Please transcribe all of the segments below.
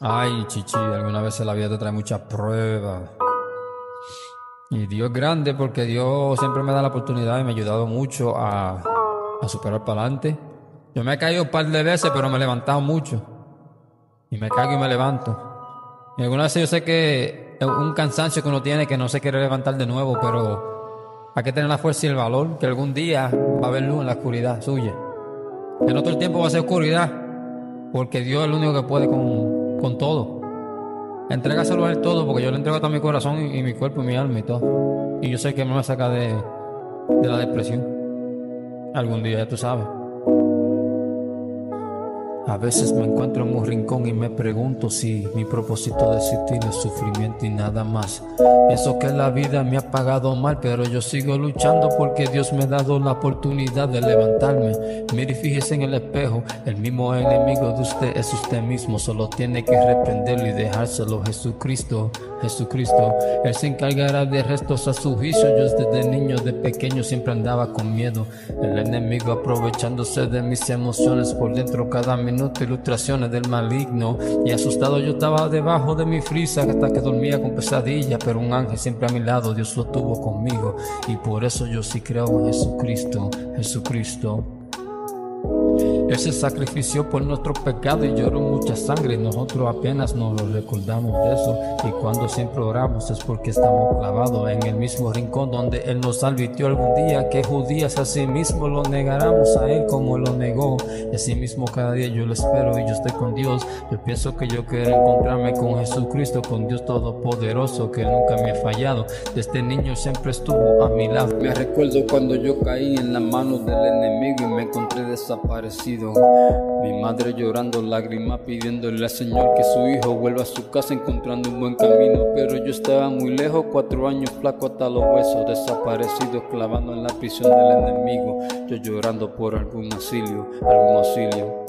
Ay, chichi, alguna vez la vida te trae muchas pruebas. Y Dios es grande porque Dios siempre me da la oportunidad y me ha ayudado mucho a, a superar para adelante. Yo me he caído un par de veces, pero me he levantado mucho. Y me caigo y me levanto. Y algunas veces yo sé que es un cansancio que uno tiene que no se quiere levantar de nuevo, pero hay que tener la fuerza y el valor que algún día va a haber luz en la oscuridad suya. Todo el tiempo va a ser oscuridad, porque Dios es el único que puede con, con todo. Entrégaselo a Él todo, porque yo le entrego todo mi corazón y, mi cuerpo y mi alma y todo. Y yo sé que me va a sacar de, de la depresión. Algún día, ya tú sabes. A veces me encuentro en un rincón y me pregunto si mi propósito de existir es sufrimiento y nada más. Pienso que la vida me ha pagado mal, pero yo sigo luchando porque Dios me ha dado la oportunidad de levantarme. Mire y fíjese en el espejo, el mismo enemigo de usted es usted mismo, solo tiene que reprenderlo y dejárselo Jesucristo, Jesucristo. Él se encargará de restos a su juicio. Yo desde niño, de pequeño siempre andaba con miedo. El enemigo aprovechándose de mis emociones por dentro cada minuto ilustraciones del maligno. Y asustado yo estaba debajo de mi frisa hasta que dormía con pesadilla. Pero un ángel siempre a mi lado, Dios lo tuvo conmigo. Y por eso yo sí creo en Jesucristo, Jesucristo. Él se sacrifició por nuestro pecado y lloró mucha sangre. Nosotros apenas nos recordamos de eso. Y cuando siempre oramos es porque estamos clavados en el mismo rincón donde Él nos advirtió algún día que judías a sí mismo lo negaremos a Él como lo negó. Y así mismo cada día yo lo espero y yo estoy con Dios. Yo pienso que yo quiero encontrarme con Jesucristo, con Dios Todopoderoso que nunca me ha fallado. Desde niño siempre estuvo a mi lado. Me recuerdo cuando yo caí en las manos del enemigo y me encontré desaparecido. Mi madre llorando lágrimas pidiéndole al Señor que su hijo vuelva a su casa encontrando un buen camino. Pero yo estaba muy lejos, cuatro años flaco hasta los huesos, desaparecido, clavando en la prisión del enemigo. Yo llorando por algún auxilio, algún auxilio.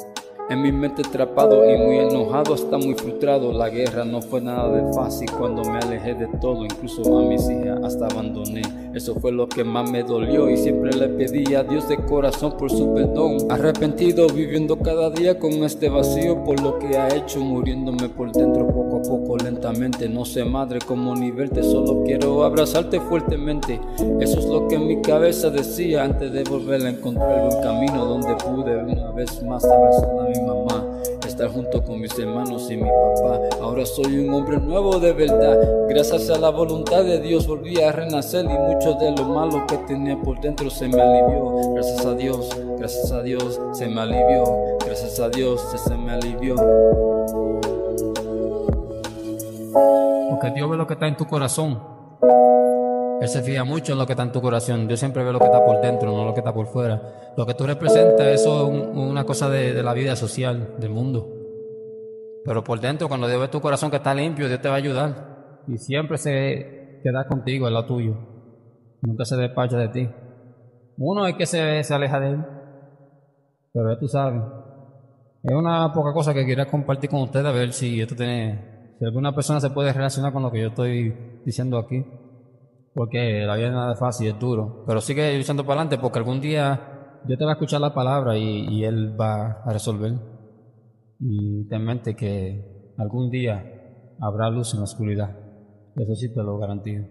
En mi mente atrapado y muy enojado, hasta muy frustrado. La guerra no fue nada de fácil cuando me alejé de todo, incluso a mis hijas hasta abandoné. Eso fue lo que más me dolió y siempre le pedí a Dios de corazón por su perdón. Arrepentido viviendo cada día con este vacío por lo que ha hecho, muriéndome por dentro poco a poco, lentamente. No sé madre cómo ni verte, solo quiero abrazarte fuertemente. Eso es lo que mi cabeza decía antes de volver a encontrar un camino donde pude una vez más abrazar a mi mamá, estar junto con mis hermanos y mi papá. Ahora soy un hombre nuevo de verdad. Gracias a la voluntad de Dios volví a renacer y mucho de lo malo que tenía por dentro se me alivió. Gracias a Dios, gracias a Dios se me alivió. Gracias a Dios se me alivió. Porque Dios ve lo que está en tu corazón. Él se fija mucho en lo que está en tu corazón. Dios siempre ve lo que está por dentro, no lo que está por fuera. Lo que tú representas, es una cosa de, la vida social, del mundo. Pero por dentro, cuando Dios ve tu corazón que está limpio, Dios te va a ayudar. Y siempre se queda contigo, es lo tuyo. Nunca se despacha de ti. Uno es que se, se aleja de él. Pero ya tú sabes. Es una poca cosa que quería compartir con ustedes a ver si esto tiene. Si alguna persona se puede relacionar con lo que yo estoy diciendo aquí porque la vida nada es fácil, es duro. Pero sigue luchando para adelante porque algún día Dios te va a escuchar la palabra y, Él va a resolver. Y ten en mente que algún día habrá luz en la oscuridad. Eso sí te lo garantizo.